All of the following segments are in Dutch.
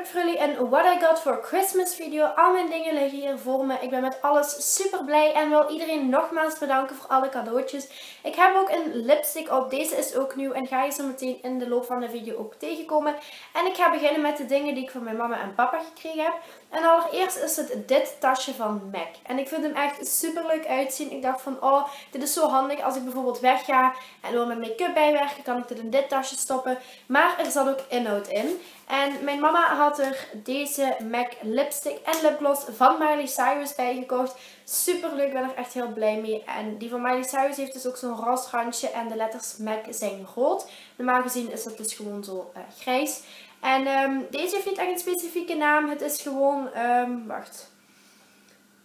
terug voor jullie een What I Got for Christmas video. Al mijn dingen liggen hier voor me. Ik ben met alles super blij en wil iedereen nogmaals bedanken voor alle cadeautjes. Ik heb ook een lipstick op. Deze is ook nieuw en ga je zo meteen in de loop van de video ook tegenkomen. En ik ga beginnen met de dingen die ik van mijn mama en papa gekregen heb. En allereerst is het dit tasje van MAC. En ik vind hem echt super leuk uitzien. Ik dacht van, oh, dit is zo handig als ik bijvoorbeeld wegga en wil mijn make-up bijwerken, kan ik dit in dit tasje stoppen. Maar er zat ook inhoud in. En mijn mama had er deze MAC lipstick en lipgloss van Miley Cyrus bij gekocht. Super leuk, ben er echt heel blij mee. En die van Miley Cyrus heeft dus ook zo'n roze randje en de letters MAC zijn rood. Normaal gezien is dat dus gewoon zo uh, grijs. En um, deze heeft niet echt een specifieke naam. Het is gewoon, um, wacht.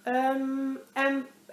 Um,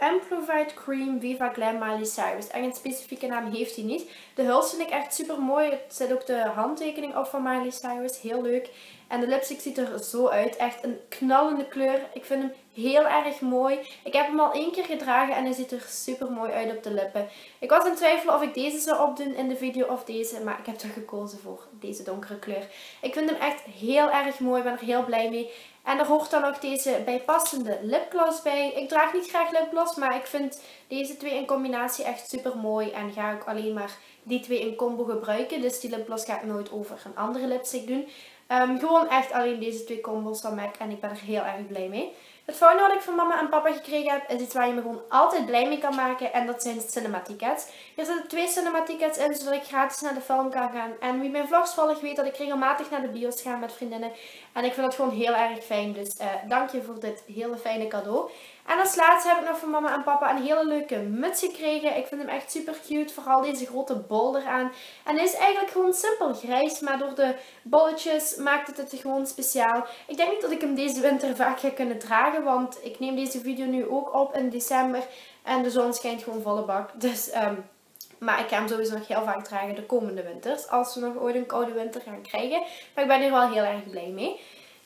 Amplified Cream Viva Glam Miley Cyrus. Echt een specifieke naam heeft hij niet. De huls vind ik echt super mooi. Er zit ook de handtekening op van Miley Cyrus. Heel leuk. En de lipstick ziet er zo uit. Echt een knallende kleur. Ik vind hem heel erg mooi. Ik heb hem al één keer gedragen en hij ziet er super mooi uit op de lippen. Ik was in twijfel of ik deze zou opdoen in de video of deze. Maar ik heb er gekozen voor deze donkere kleur. Ik vind hem echt heel erg mooi. Ik ben er heel blij mee. En er hoort dan ook deze bijpassende lipgloss bij. Ik draag niet graag lipgloss, maar ik vind deze twee in combinatie echt super mooi. En ga ik alleen maar die twee in combo gebruiken. Dus die lipgloss ga ik nooit over een andere lipstick doen. Um, gewoon echt alleen deze twee combos van MAC en ik ben er heel erg blij mee. Het volgende wat ik van mama en papa gekregen heb, is iets waar je me gewoon altijd blij mee kan maken. En dat zijn cinematickets. Hier zitten twee cinematickets in, zodat ik gratis naar de film kan gaan. En wie mijn vlogs volgt weet dat ik regelmatig naar de bios ga met vriendinnen. En ik vind dat gewoon heel erg fijn. Dus uh, dank je voor dit hele fijne cadeau. En als laatste heb ik nog van mama en papa een hele leuke muts gekregen. Ik vind hem echt super cute. Vooral deze grote bol eraan. En hij is eigenlijk gewoon simpel grijs. Maar door de bolletjes maakt het het gewoon speciaal. Ik denk niet dat ik hem deze winter vaak ga kunnen dragen. Want ik neem deze video nu ook op in december. En de zon schijnt gewoon volle bak. Dus... Um, maar ik ga hem sowieso nog heel vaak dragen de komende winters. Als we nog ooit een koude winter gaan krijgen. Maar ik ben hier wel heel erg blij mee.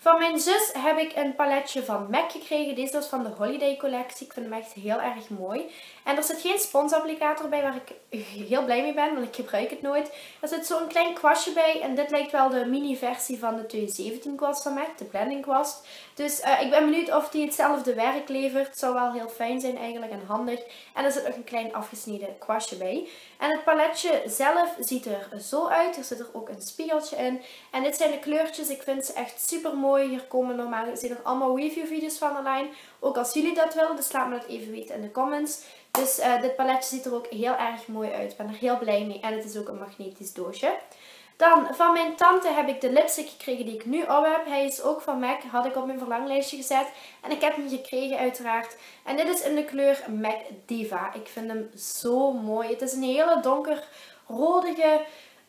Van mijn zus heb ik een paletje van MAC gekregen. Deze was van de Holiday collectie. Ik vind hem echt heel erg mooi. En er zit geen sponsapplicator bij waar ik heel blij mee ben, want ik gebruik het nooit. Er zit zo'n klein kwastje bij en dit lijkt wel de mini versie van de 2017 kwast van MAC, de blending kwast. Dus uh, ik ben benieuwd of die hetzelfde werk levert. Het zou wel heel fijn zijn eigenlijk en handig. En er zit nog een klein afgesneden kwastje bij. En het paletje zelf ziet er zo uit. Er zit er ook een spiegeltje in. En dit zijn de kleurtjes. Ik vind ze echt super mooi. Hier komen normaal gezien nog allemaal review video's van online. Ook als jullie dat willen, dus laat me dat even weten in de comments. Dus uh, dit paletje ziet er ook heel erg mooi uit. Ik ben er heel blij mee. En het is ook een magnetisch doosje. Dan van mijn tante heb ik de lipstick gekregen die ik nu op heb. Hij is ook van MAC. Had ik op mijn verlanglijstje gezet. En ik heb hem gekregen uiteraard. En dit is in de kleur MAC Diva. Ik vind hem zo mooi. Het is een hele donker rodige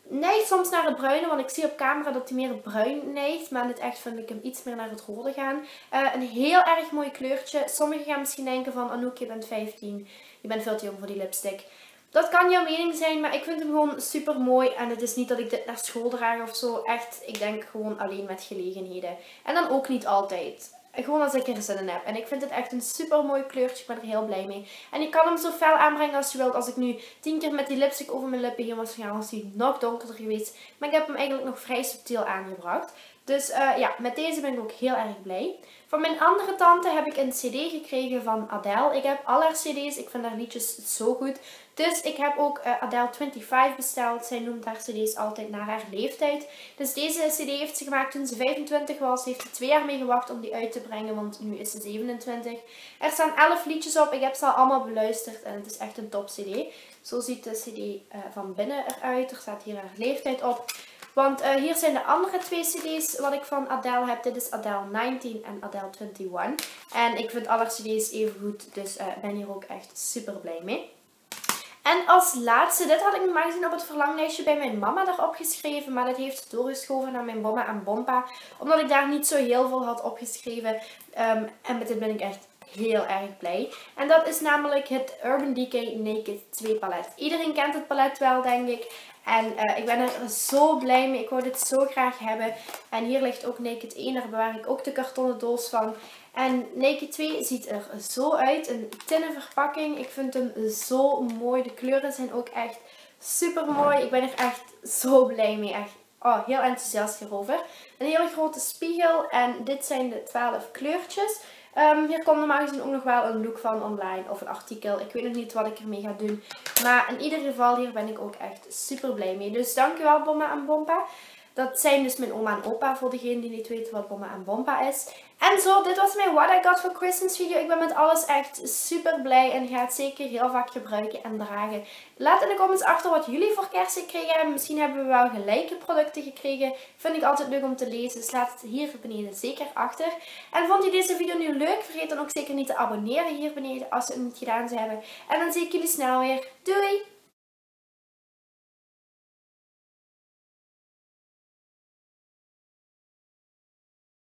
neigt soms naar het bruine, want ik zie op camera dat hij meer bruin neigt. Maar in het echt vind ik hem iets meer naar het rode gaan. Uh, een heel erg mooi kleurtje. Sommigen gaan misschien denken van Anouk, je bent 15. Je bent veel te jong voor die lipstick. Dat kan jouw mening zijn, maar ik vind hem gewoon super mooi. En het is niet dat ik dit naar school draag of zo. Echt, ik denk gewoon alleen met gelegenheden. En dan ook niet altijd. Gewoon als ik er zin in heb. En ik vind het echt een super mooi kleurtje. Ik ben er heel blij mee. En je kan hem zo fel aanbrengen als je wilt. Als ik nu tien keer met die lipstick over mijn lippen heen was gegaan, was hij nog donkerder geweest. Maar ik heb hem eigenlijk nog vrij subtiel aangebracht. Dus uh, ja, met deze ben ik ook heel erg blij. Van mijn andere tante heb ik een cd gekregen van Adele. Ik heb al haar cd's. Ik vind haar liedjes zo goed. Dus ik heb ook uh, Adele 25 besteld. Zij noemt haar cd's altijd naar haar leeftijd. Dus deze cd heeft ze gemaakt toen ze 25 was. Ze heeft er twee jaar mee gewacht om die uit te brengen, want nu is ze 27. Er staan 11 liedjes op. Ik heb ze al allemaal beluisterd en het is echt een top cd. Zo ziet de cd uh, van binnen eruit. Er staat hier haar leeftijd op. Want uh, hier zijn de andere twee cd's wat ik van Adele heb. Dit is Adele 19 en Adele 21. En ik vind alle cd's even goed. Dus uh, ben hier ook echt super blij mee. En als laatste, dit had ik normaal gezien op het verlanglijstje bij mijn mama erop geschreven. Maar dat heeft doorgeschoven naar mijn bomma en bompa. Omdat ik daar niet zo heel veel had opgeschreven. Um, en met dit ben ik echt heel erg blij. En dat is namelijk het Urban Decay Naked 2 palet. Iedereen kent het palet wel, denk ik. En uh, ik ben er zo blij mee. Ik wou dit zo graag hebben. En hier ligt ook Naked 1. Daar bewaar ik ook de kartonnen doos van. En Naked 2 ziet er zo uit. Een tinnen verpakking. Ik vind hem zo mooi. De kleuren zijn ook echt super mooi. Ik ben er echt zo blij mee. Echt oh, heel enthousiast hierover. Een hele grote spiegel en dit zijn de 12 kleurtjes. Ehm, hier komt normaal gezien ook nog wel een look van online of een artikel. Ik weet nog niet wat ik ermee ga doen. Maar in ieder geval hier ben ik ook echt super blij mee. Dus dankjewel Bomma en Bompa. Dat zijn dus mijn oma en opa voor degene die niet weten wat Bomma en Bompa is. En zo, dit was mijn What I Got for Christmas video. Ik ben met alles echt super blij en ga het zeker heel vaak gebruiken en dragen. Laat in de comments achter wat jullie voor kerst gekregen hebben. Misschien hebben we wel gelijke producten gekregen. Vind ik altijd leuk om te lezen, dus laat het hier beneden zeker achter. En vond je deze video nu leuk? Vergeet dan ook zeker niet te abonneren hier beneden als je het niet gedaan zou hebben. En dan zie ik jullie snel weer. Doei!